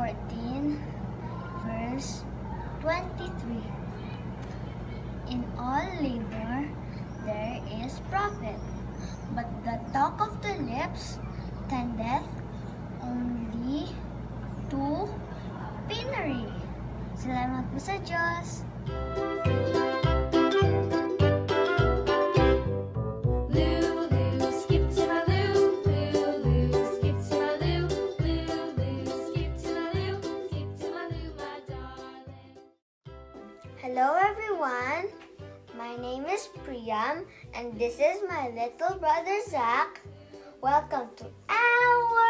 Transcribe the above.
14, verse 23. In all labor there is profit, but the talk of the lips tendeth only to penury. Salamat po sa Diyos! Hello everyone. My name is Priyam and this is my little brother Zach. Welcome to our